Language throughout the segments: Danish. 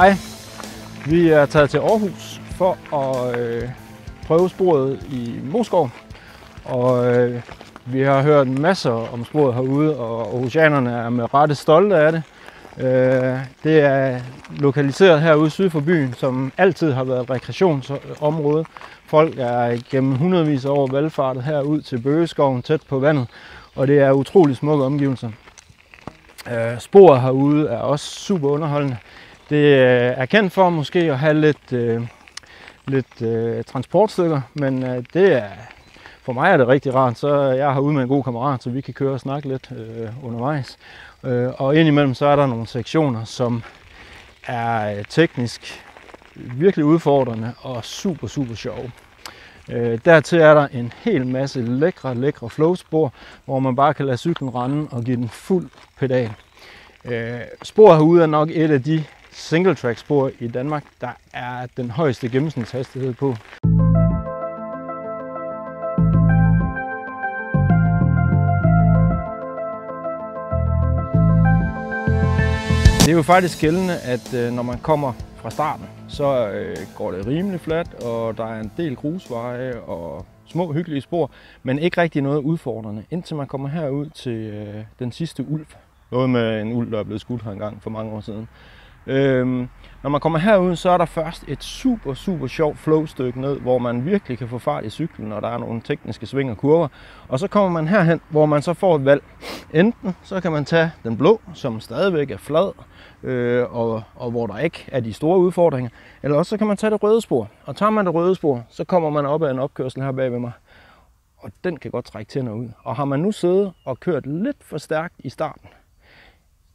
Hej. Vi er taget til Aarhus for at øh, prøve sporet i Moskov. Og øh, vi har hørt masser om sporet herude, og Aarhusianerne er med rette stolte af det. Øh, det er lokaliseret herude syd for byen, som altid har været et rekreationsområde. Folk er gennem hundredvis af år valgfartet herud til Bøgeskoven tæt på vandet, og det er utrolig smukke omgivelser. Øh, sporet herude er også super underholdende. Det øh, er kendt for måske at have lidt, øh, lidt øh, transportstykker, men øh, det er, for mig er det rigtig rart, så øh, jeg har herude med en god kammerat, så vi kan køre og snakke lidt øh, undervejs. Øh, og indimellem så er der nogle sektioner, som er øh, teknisk virkelig udfordrende og super, super sjove. Øh, dertil er der en hel masse lækre, lækre flowspor, hvor man bare kan lade cyklen rende og give den fuld pedal. Øh, spor herude er nok et af de single track spor i Danmark, der er den højeste gennemsnitshastighed på. Det er jo faktisk gældende, at øh, når man kommer fra starten, så øh, går det rimelig fladt, og der er en del grusveje og små hyggelige spor, men ikke rigtig noget udfordrende, indtil man kommer herud til øh, den sidste ulv. Noget med en ulv, der er blevet skudt her engang for mange år siden. Øhm, når man kommer herud, så er der først et super, super sjovt flowstykke ned, hvor man virkelig kan få fart i cyklen, og der er nogle tekniske sving og kurver. Og så kommer man herhen, hvor man så får et valg. Enten så kan man tage den blå, som stadigvæk er flad, øh, og, og hvor der ikke er de store udfordringer. Eller også så kan man tage det røde spor. Og tager man det røde spor, så kommer man op ad en opkørsel her bag ved mig. Og den kan godt trække tænder ud. Og har man nu siddet og kørt lidt for stærkt i starten,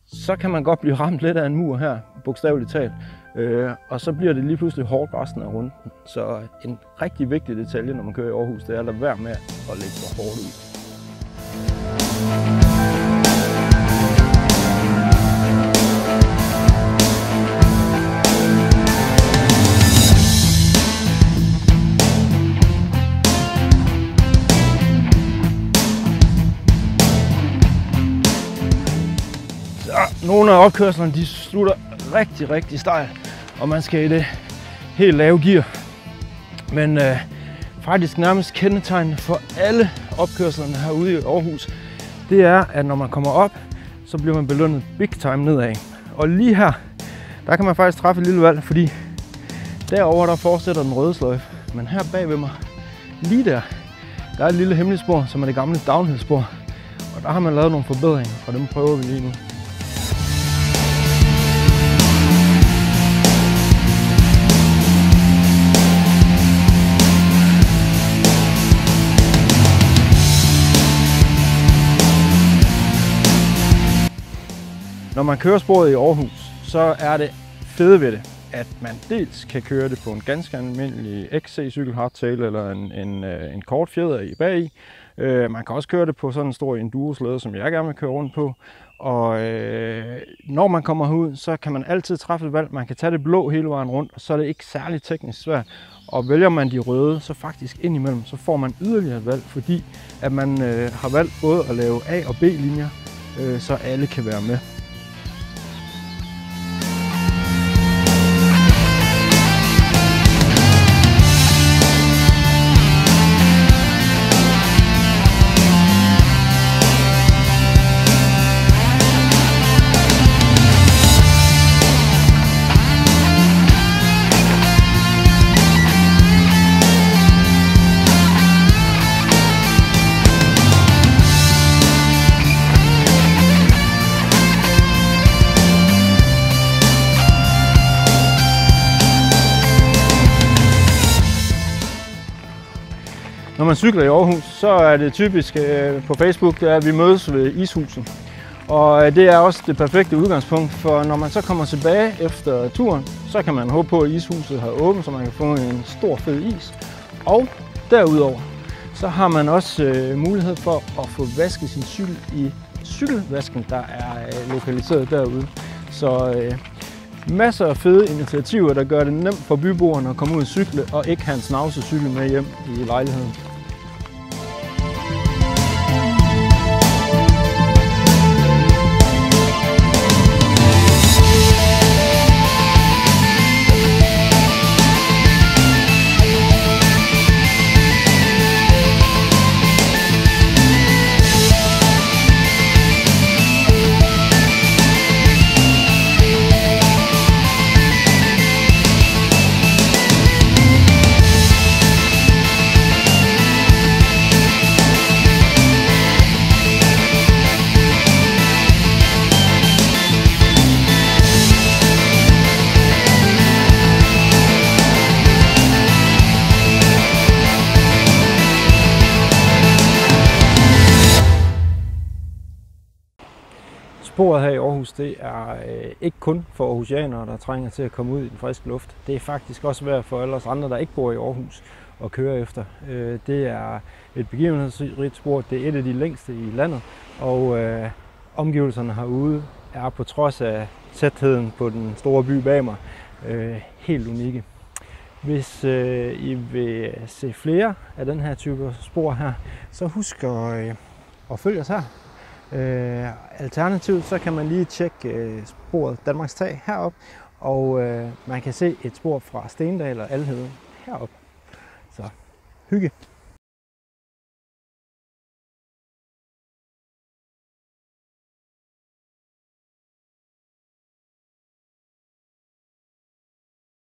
så kan man godt blive ramt lidt af en mur her, bogstaveligt talt. Øh, og så bliver det lige pludselig hårdt resten af runden. Så en rigtig vigtig detalje, når man kører i Aarhus, det er at lade være med at lægge for hårdt ud. nogle af opkørslerne, de slutter rigtig, rigtig stejl, og man skal i det helt lave gear. Men øh, faktisk nærmest kendetegnende for alle opkørslerne herude i Aarhus, det er, at når man kommer op, så bliver man belønnet big time nedad. Og lige her, der kan man faktisk træffe et lille valg, fordi derover der fortsætter den røde sløjfe. Men her bag ved mig, lige der, der er et lille hemmeligt spor, som er det gamle downhill spor. Og der har man lavet nogle forbedringer, og dem prøver vi lige nu. Når man kører sporet i Aarhus, så er det fede ved det, at man dels kan køre det på en ganske almindelig XC-cykel hardtail eller en, en, øh, en kort fjeder i bag. Øh, man kan også køre det på sådan en stor enduro-slæde, som jeg gerne vil køre rundt på. Og øh, når man kommer herud, så kan man altid træffe et valg. Man kan tage det blå hele vejen rundt, og så er det ikke særlig teknisk svært. Og vælger man de røde, så faktisk indimellem, så får man yderligere et valg, fordi at man øh, har valgt både at lave A- og B-linjer, øh, så alle kan være med. Når man cykler i Aarhus, så er det typisk øh, på Facebook, det er, at vi mødes ved ishuset. Og øh, det er også det perfekte udgangspunkt, for når man så kommer tilbage efter turen, så kan man håbe på, at ishuset har åbent, så man kan få en stor fed is. Og derudover, så har man også øh, mulighed for at få vasket sin cykel i cykelvasken, der er øh, lokaliseret derude. Så øh, masser af fede initiativer, der gør det nemt for byboerne at komme ud og cykle, og ikke have en snavset cykel med hjem i lejligheden. Sporet her i Aarhus, det er øh, ikke kun for aarhusianere, der trænger til at komme ud i den friske luft. Det er faktisk også værd for alle os andre, der ikke bor i Aarhus at køre efter. Øh, det er et begivenhedsrigt spor. Det er et af de længste i landet, og øh, omgivelserne herude er på trods af tætheden på den store by bag mig øh, helt unikke. Hvis øh, I vil se flere af den her type spor her, så husk at, øh, at følge os her. Øh, alternativt så kan man lige tjekke øh, sporet Danmarks Tag herop, og øh, man kan se et spor fra Stendal og Alheden herop. Så hygge!